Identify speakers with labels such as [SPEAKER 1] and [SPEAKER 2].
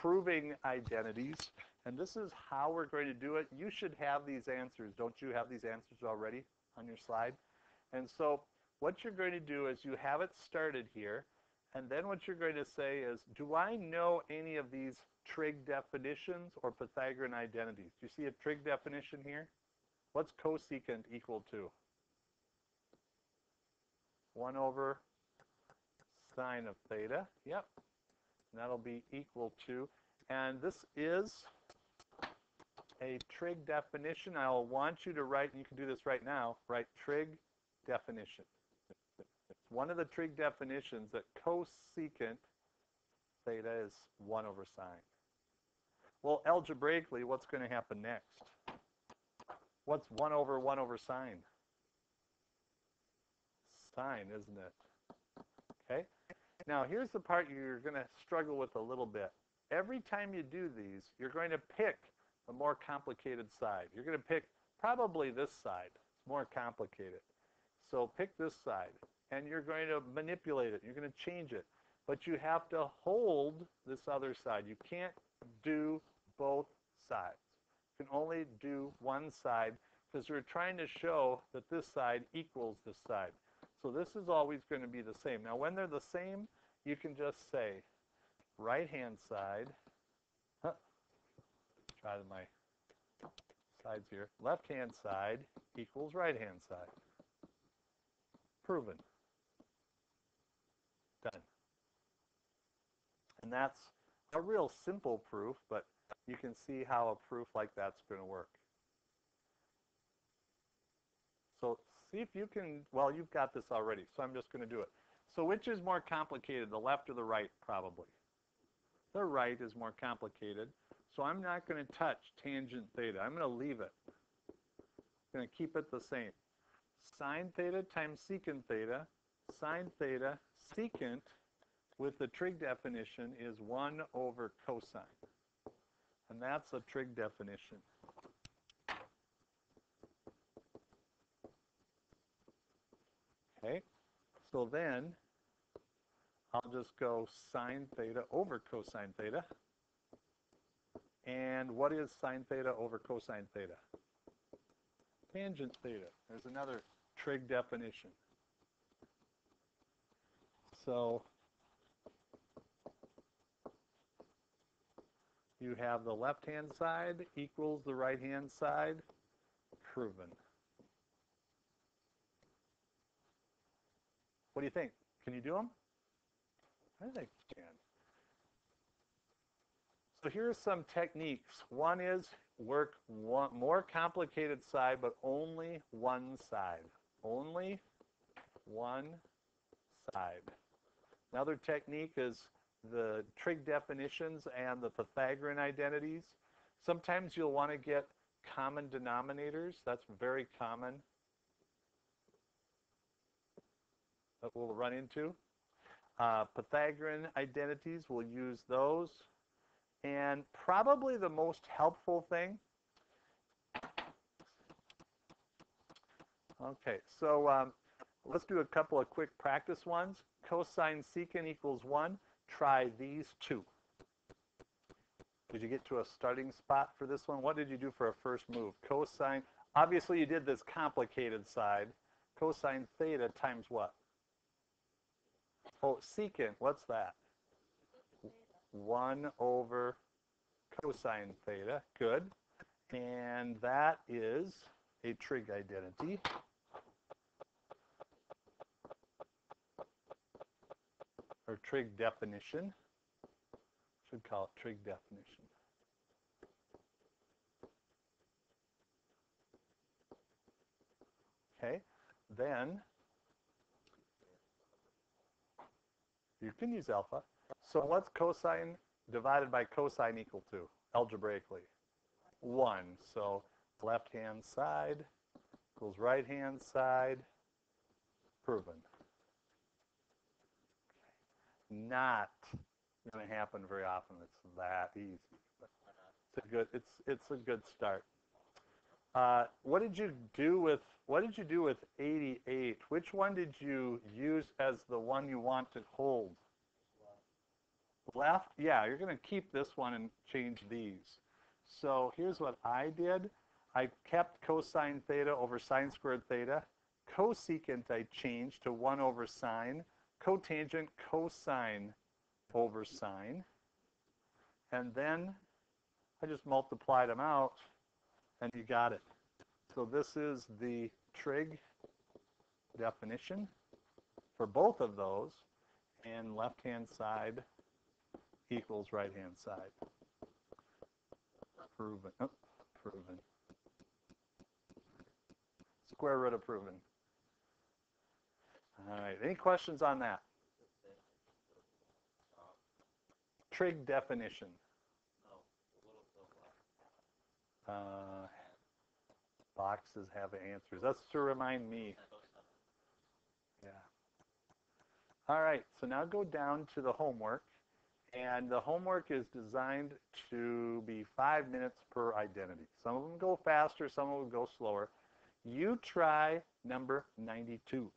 [SPEAKER 1] proving identities. And this is how we're going to do it. You should have these answers. Don't you have these answers already on your slide? And so what you're going to do is you have it started here. And then what you're going to say is, do I know any of these trig definitions or Pythagorean identities? Do you see a trig definition here? What's cosecant equal to? 1 over sine of theta. Yep. And that'll be equal to. And this is a trig definition. I'll want you to write, you can do this right now, write trig definition. It's one of the trig definitions that cosecant theta is 1 over sine. Well, algebraically, what's going to happen next? What's 1 over 1 over sine? Sine, isn't it? Okay? Now, here's the part you're going to struggle with a little bit. Every time you do these, you're going to pick the more complicated side. You're going to pick probably this side. It's more complicated. So pick this side, and you're going to manipulate it. You're going to change it. But you have to hold this other side. You can't do both sides. You can only do one side because we're trying to show that this side equals this side. So this is always going to be the same. Now, when they're the same, you can just say right-hand side, huh, try my sides here, left-hand side equals right-hand side. Proven. Done. And that's a real simple proof, but you can see how a proof like that's going to work. So see if you can, well, you've got this already, so I'm just going to do it. So which is more complicated, the left or the right, probably? The right is more complicated. So I'm not going to touch tangent theta. I'm going to leave it. I'm going to keep it the same. Sine theta times secant theta, sine theta, secant, with the trig definition is 1 over cosine. And that's a trig definition. Okay, so then I'll just go sine theta over cosine theta. And what is sine theta over cosine theta? Tangent theta. There's another trig definition. So you have the left-hand side equals the right-hand side, proven. What do you think? Can you do them? I think you can. So here are some techniques. One is work one more complicated side, but only one side. Only one side. Another technique is the trig definitions and the Pythagorean identities. Sometimes you'll want to get common denominators. That's very common that we'll run into. Uh, Pythagorean identities, we'll use those. And probably the most helpful thing, okay, so um, let's do a couple of quick practice ones. Cosine secant equals 1. Try these two. Did you get to a starting spot for this one? What did you do for a first move? Cosine, obviously you did this complicated side. Cosine theta times what? Oh, secant, what's that? 1 over cosine theta. Good. And that is a trig identity. Or trig definition. Should call it trig definition. Okay. Then You can use alpha. So what's cosine divided by cosine equal to, algebraically? 1. So left-hand side equals right-hand side. Proven. Not going to happen very often. It's that easy. But it's a good. It's it's a good start. Uh, what did you do with what did you do with 88? Which one did you use as the one you want to hold? left, yeah, you're going to keep this one and change these. So here's what I did. I kept cosine theta over sine squared theta. Cosecant I changed to 1 over sine. Cotangent cosine over sine. And then I just multiplied them out, and you got it. So this is the trig definition for both of those, and left-hand side equals right-hand side. Proven. Oh, proven. Square root of proven. All right. Any questions on that? Trig definition. Uh, boxes have answers. That's to remind me. Yeah. All right. So now go down to the homework. And the homework is designed to be five minutes per identity. Some of them go faster, some of them go slower. You try number 92.